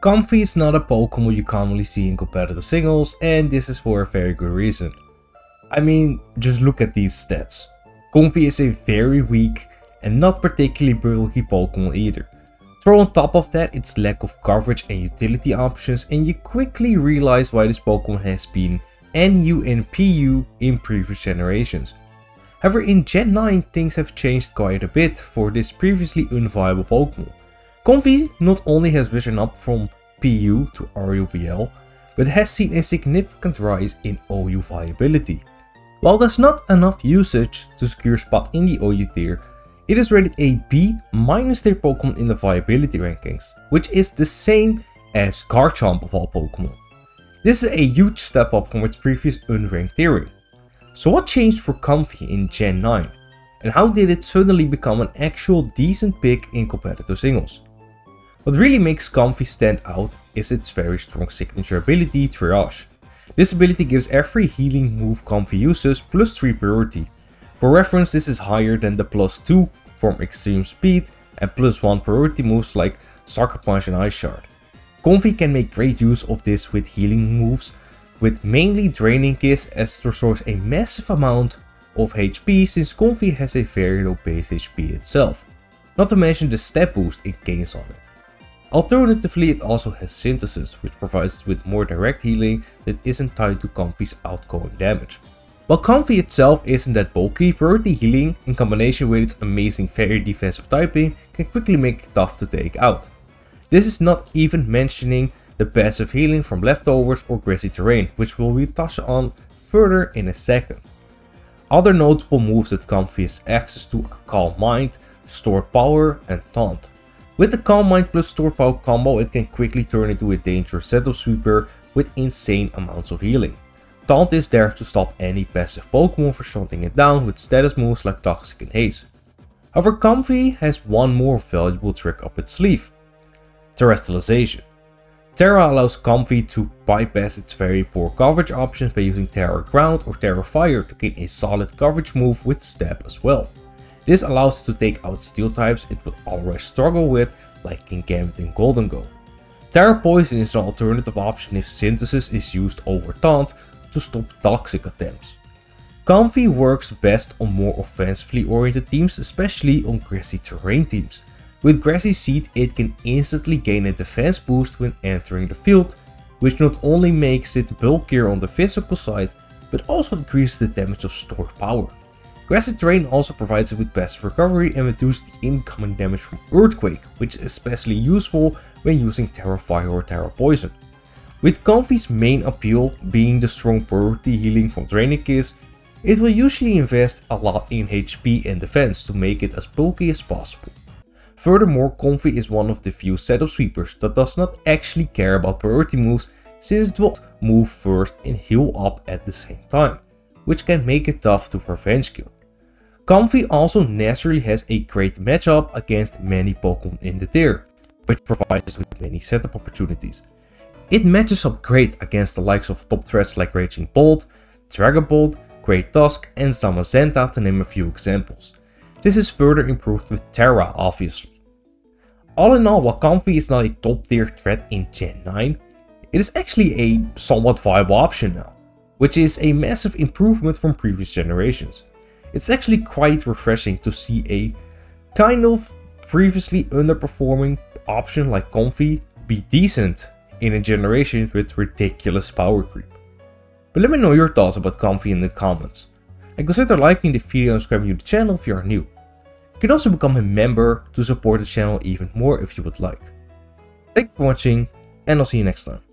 Comfey is not a Pokemon you commonly see in competitive singles and this is for a very good reason. I mean, just look at these stats. Comfey is a very weak and not particularly bulky Pokemon either. Throw on top of that its lack of coverage and utility options and you quickly realize why this Pokemon has been NU and PU in previous generations. However in Gen 9 things have changed quite a bit for this previously unviable Pokemon. Comfey not only has risen up from PU to RUBL, but has seen a significant rise in OU viability. While there's not enough usage to secure spot in the OU tier, it is rated a B minus tier Pokemon in the viability rankings, which is the same as Garchomp of all Pokemon. This is a huge step up from its previous unranked tiering. So what changed for Comfey in Gen 9? And how did it suddenly become an actual decent pick in competitive singles? What really makes Comfey stand out is its very strong signature ability Triage. This ability gives every healing move Comfey uses plus 3 priority. For reference this is higher than the plus 2 from extreme speed and plus 1 priority moves like Sucker Punch and Ice Shard. Comfey can make great use of this with healing moves with mainly Draining Kiss as it restores a massive amount of HP since Comfey has a very low base HP itself. Not to mention the Stab boost it gains on it. Alternatively, it also has Synthesis, which provides with more direct healing that isn't tied to Comfey's outgoing damage. While Comfey itself isn't that bulky, priority healing in combination with its amazing very defensive typing can quickly make it tough to take out. This is not even mentioning the passive healing from leftovers or grassy terrain, which we will touch on further in a second. Other notable moves that Comfey has access to are Calm Mind, Stored Power and Taunt. With the Calm Mind plus Power combo, it can quickly turn into a dangerous setup sweeper with insane amounts of healing. Taunt is there to stop any passive Pokemon from shutting it down with status moves like Toxic and Haze. However, Comfey has one more valuable trick up its sleeve. Terastallization. Tera allows Comfey to bypass its very poor coverage options by using Tera Ground or Tera Fire to gain a solid coverage move with Stab as well. This allows to take out steel types it would always struggle with like in Kingambit and Gholdengo. Tera Poison is an alternative option if Synthesis is used over Taunt to stop toxic attempts. Comfey works best on more offensively oriented teams, especially on grassy terrain teams. With Grassy Seed it can instantly gain a defense boost when entering the field, which not only makes it bulkier on the physical side, but also increases the damage of stored power. Grassy terrain also provides it with passive recovery and reduces the incoming damage from Earthquake, which is especially useful when using Tera Fire or Tera Poison. With Comfey's main appeal being the strong priority healing from Draining Kiss, it will usually invest a lot in HP and defense to make it as bulky as possible. Furthermore, Comfey is one of the few setup sweepers that does not actually care about priority moves since it will move first and heal up at the same time, which can make it tough to revenge kill. Comfey also naturally has a great matchup against many Pokemon in the tier, which provides us with many setup opportunities. It matches up great against the likes of top threats like Raging Bolt, Dragapult, Great Tusk and Zamazenta to name a few examples. This is further improved with Tera obviously. All in all, while Comfey is not a top tier threat in Gen 9, it is actually a somewhat viable option now, which is a massive improvement from previous generations. It's actually quite refreshing to see a kind of previously underperforming option like Comfey be decent in a generation with ridiculous power creep. But let me know your thoughts about Comfey in the comments. And consider liking the video and subscribing to the channel if you are new. You can also become a member to support the channel even more if you would like. Thank you for watching and I'll see you next time.